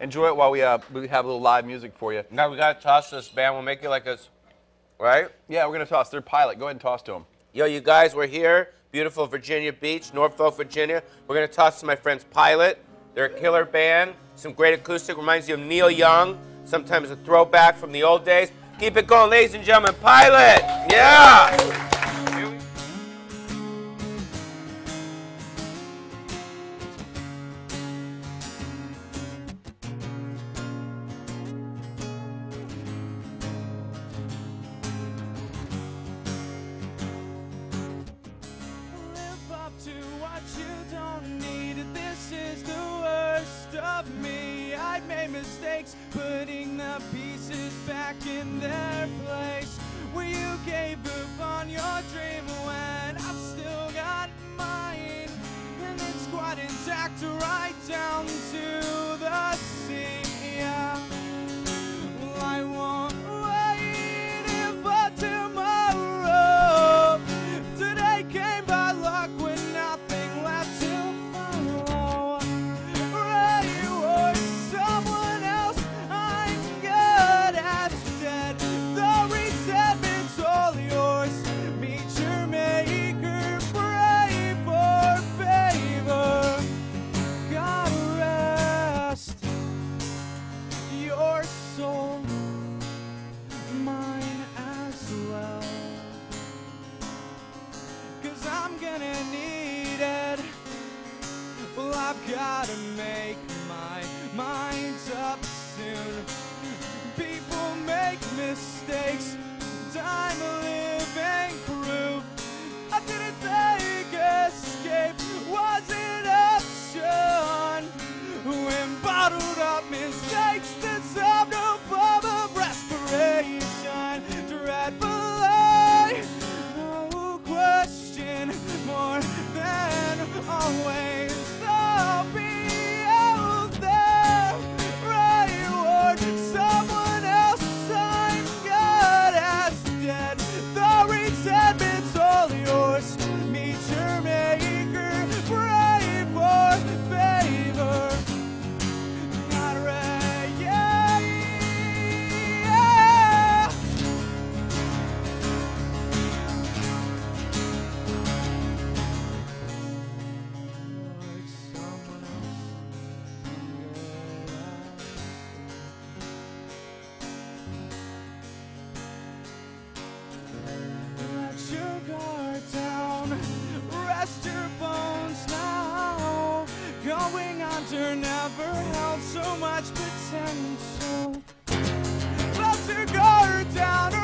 Enjoy it while we uh, we have a little live music for you. Now we gotta toss this band. We'll make it like a, right? Yeah, we're gonna toss their pilot. Go ahead and toss to them. Yo, you guys, we're here, beautiful Virginia Beach, Norfolk, Virginia. We're gonna toss to my friends Pilot. They're a killer band. Some great acoustic. Reminds you of Neil Young. Sometimes a throwback from the old days. Keep it going, ladies and gentlemen. Pilot. Yeah. Mistakes gotta make my mind up soon. People make mistakes, time Going never held so much potential. Let your guard down,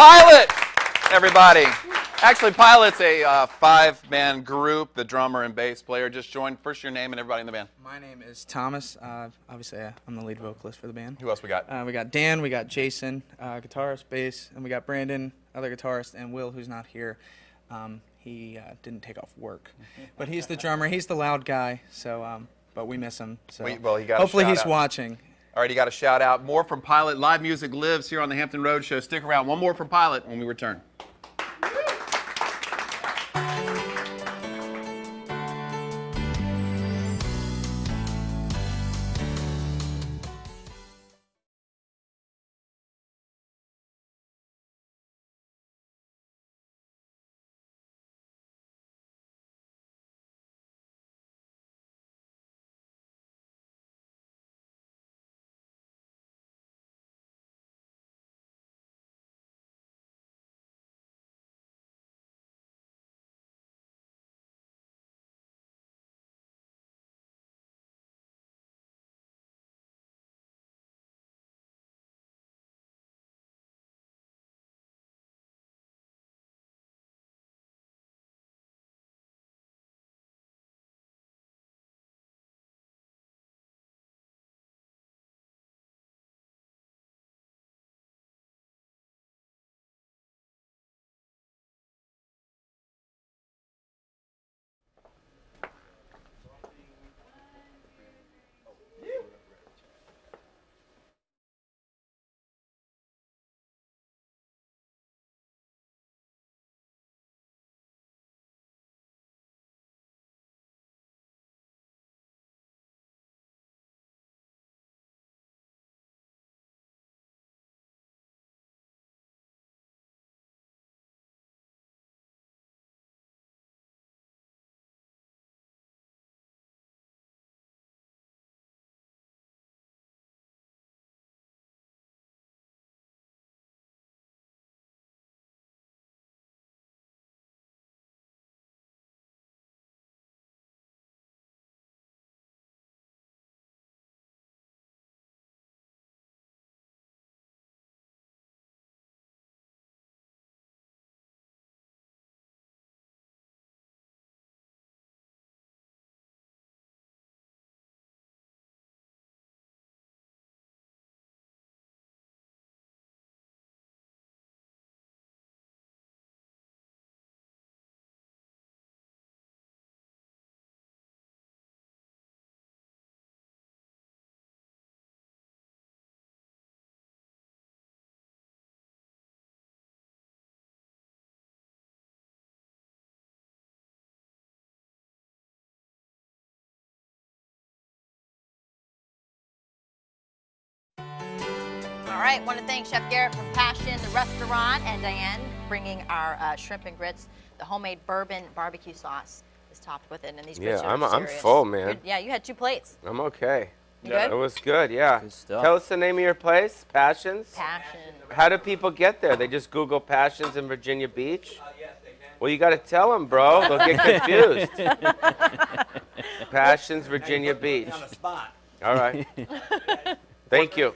Pilot, everybody. Actually, Pilot's a uh, five-man group. The drummer and bass player just joined. First, your name and everybody in the band. My name is Thomas. Uh, obviously, uh, I'm the lead vocalist for the band. Who else we got? Uh, we got Dan, we got Jason, uh, guitarist, bass, and we got Brandon, other guitarist, and Will, who's not here. Um, he uh, didn't take off work, but he's the drummer. He's the loud guy. So, um, but we miss him. So We- well, you got hopefully he's out. watching. All right, you got a shout out. More from Pilot. Live music lives here on the Hampton Roads Show. Stick around. One more from Pilot when we return. Right, want to thank Chef Garrett from Passion, the restaurant, and Diane bringing our uh, shrimp and grits. The homemade bourbon barbecue sauce is topped with it, and these grits Yeah, are I'm- I'm full, man. You're- yeah, you had two plates. I'm okay. You Yeah. It was good, yeah. Good stuff. Tell us the name of your place, Passions. Passion. How do people get there? They just Google Passions in Virginia Beach? Uh, Well, you got to tell them, bro. They'll get confused. Passions, Virginia Beach. On the spot. All right. Thank you.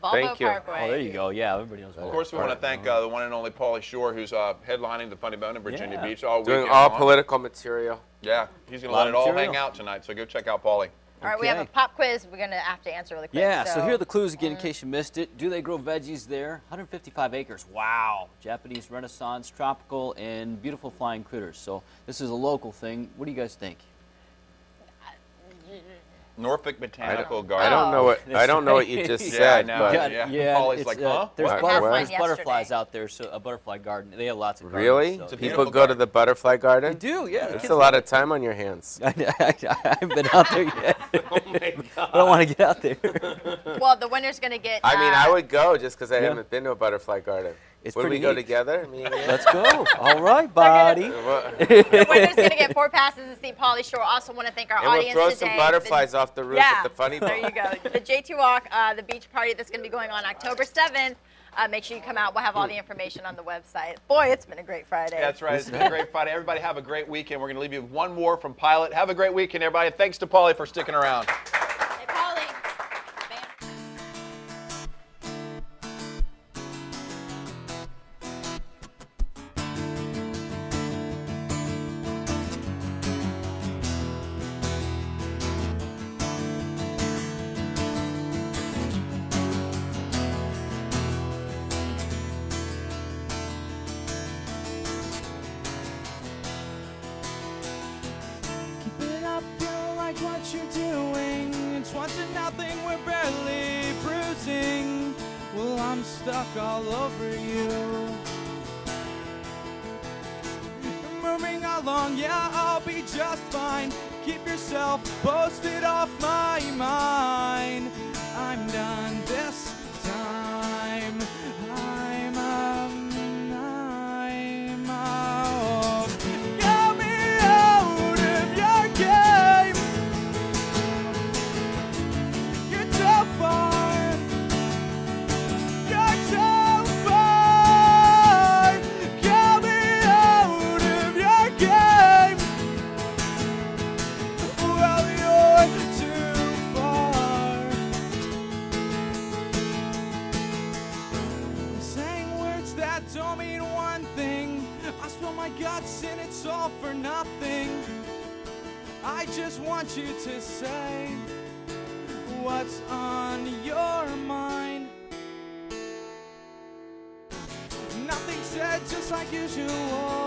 Baldwin Parkway. Volvo Thank you. Parkway. Oh, there you go. Yeah, everybody knows. Of course, we want to thank uh, the one and only Pauly Shore, who's uh, headlining the Funny Bone in Virginia Yeah. Beach all Doing all long. political material. Yeah, he's going to let of it all hang out tonight. So go check out Pauly. All right, we have a pop quiz. We're going to have to answer really quick. Yeah, so, here are the clues again in uh, case you missed it. Do they grow veggies there? 155 acres. Wow. Japanese Renaissance, tropical, and beautiful flying critters. So this is a local thing. What do you guys think? Norfolk Botanical I Garden. don't know what I don't know what you just said, I know. but Yeah. Pauly's like, uh, huh? There's, What? there's butterflies out there, so a butterfly garden. They have lots of gardens, really? so- People beautiful go to the butterfly garden? They do, yeah. the That's a lot of time on your hands. I, I haven't been out there yet. oh my god. I don't want to get out there. Well, the winner's going to get. I mean, uh, I would go just because I Yeah. haven't been to a butterfly garden. It's would we pretty go neat. together? Me and you? Let's go. All right, buddy. What? The winner's going to get four passes to see Pauly Shore. Also, want to thank our And we'll audience throw today. some The- butterflies off the roof yeah, at the funny there you go. The J2 Walk, uh, the beach party that's going to be going on October 7th. Uh, make sure you come out. We'll have all the information on the website. Boy, it's been a great Friday. That's right. It's been a great Friday. Everybody have a great weekend. We're going to leave you with one more from Pilot. Have a great weekend, everybody. Thanks to Pauly for sticking around. Like what you're doing. It's one to nothing, we're barely bruising. Well, I'm stuck all over you. Moving along, yeah, I'll be just fine. Keep yourself posted off my mind. I'm done this my guts and it's all for nothing. I just want you to say what's on your mind. Nothing said, just like usual.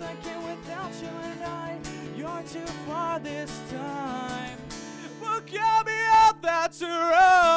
I can without you and I. You're too far this time. Well, get me out, that's right.